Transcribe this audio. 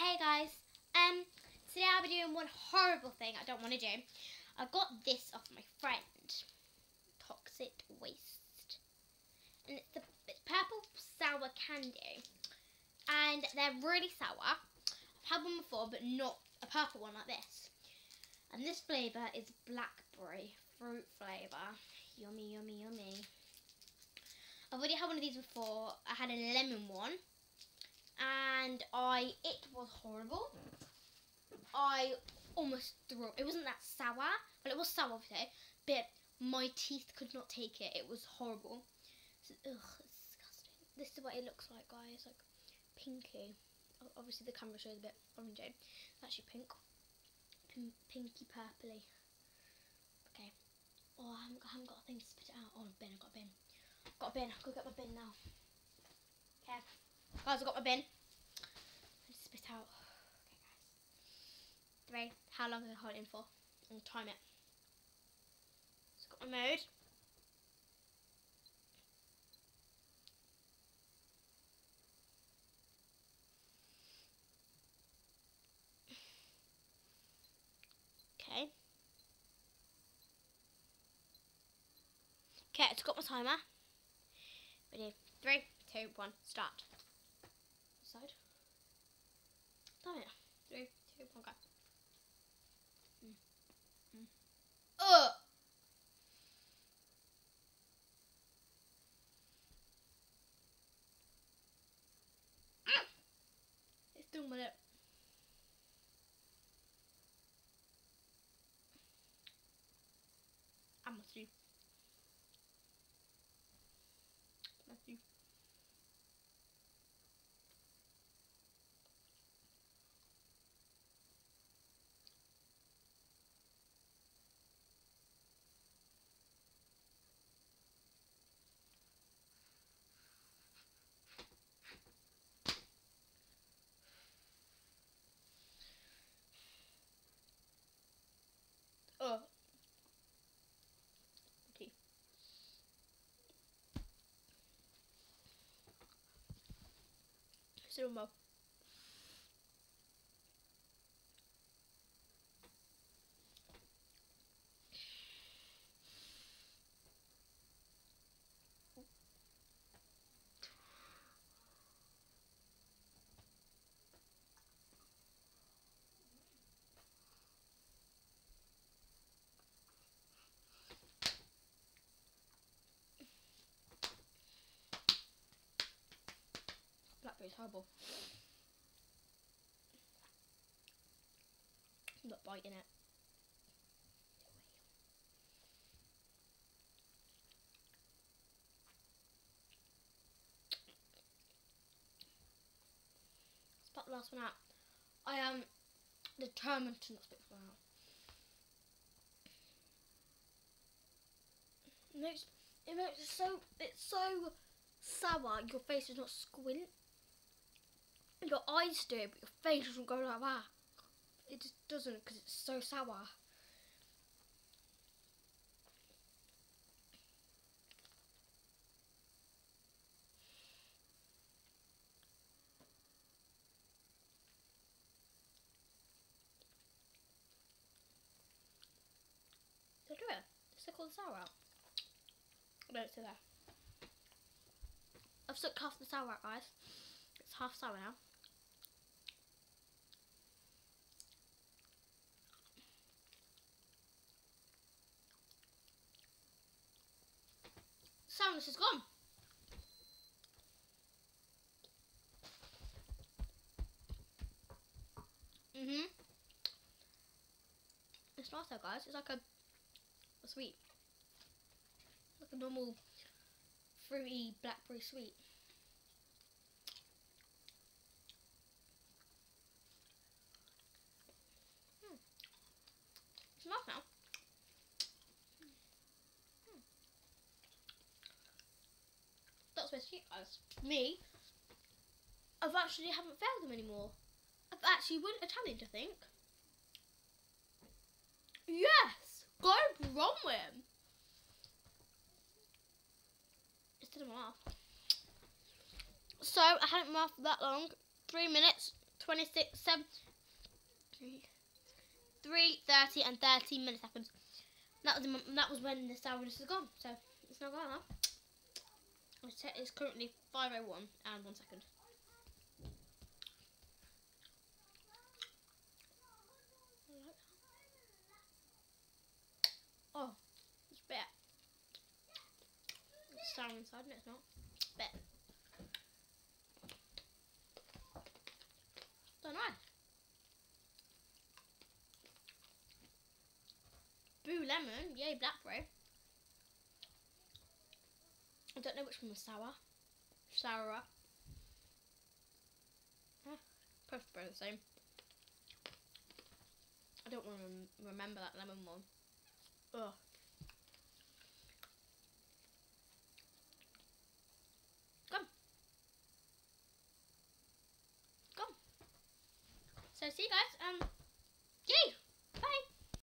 Hey guys, um, today I'll be doing one horrible thing I don't want to do. I got this off my friend, Toxic Waste, and it's the it's purple sour candy, and they're really sour. I've had one before, but not a purple one like this. And this flavour is blackberry fruit flavour. Yummy, yummy, yummy. I've already had one of these before. I had a lemon one and I it was horrible. I almost threw up. It wasn't that sour, but it was sour obviously, but my teeth could not take it. It was horrible. So, ugh, disgusting. This is what it looks like, guys. Like pinky. Obviously the camera shows a bit orangey. It's actually pink. Pin pinky purpley. Okay. Oh, I haven't, got, I haven't got a thing to spit it out. Oh, bin. I've got a bin. I've got a bin. I'll go get my bin now. Guys, I got my bin. Let's spit out. Okay, guys. Three. How long is it holding for? I'll time it. So got my mode. Okay. Okay, it's got my timer. Ready? Three, two, one, start usar. Tá vendo? Deixa eu colocar. Hum. Hum. Oh! Stummare. Jeg må try. Jeg må try. Sumo. Blackberry's horrible. I'm not biting it. Let's pop the last one out. I am determined to not spit this one out. It makes it makes it so it's so sour. Your face does not squint. Your eyes do, but your face doesn't go like that. It just doesn't because it's so sour. I do it? Did I call the sour out? It's still there. I've sucked half the sour out, guys. It's half sour now. Sourness is gone. Mhm. It's not so, guys. It's like a, a sweet, like a normal fruity blackberry sweet. Hmm. It's nice now. Hmm. Guys. Me, I've actually haven't failed them anymore. I've actually won a challenge, I think. Yes! Go him. Instead of my mouth. So I hadn't mouthed for that long. Three minutes, 26, 7, 3, 3, 30 and 13 milliseconds. That was, that was when the sourness was gone, so it's not gone now. It's it's currently 5.01 and 1 second. Oh, it's bit. It's sour inside, no, it's not. Bit. Don't know. Blue lemon, yay blackberry. I don't know which one was sour. Sourer. Ah, both both the same. I don't want to rem- remember that lemon one. Ugh. Come. Come. So see you guys. Um.